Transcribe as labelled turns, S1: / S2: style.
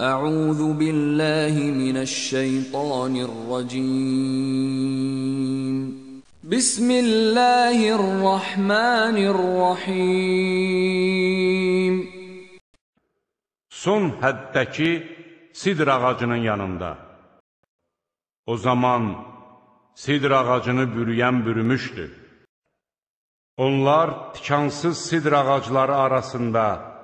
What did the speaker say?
S1: أعوذ بالله من الشيطان الرجيم بسم الله الرحمن الرحيم
S2: Son həddəki sidr ağacının yanında. O zaman sidr ağacını bürüyən bürümüşdü. Onlar tikansız sidr ağacları arasında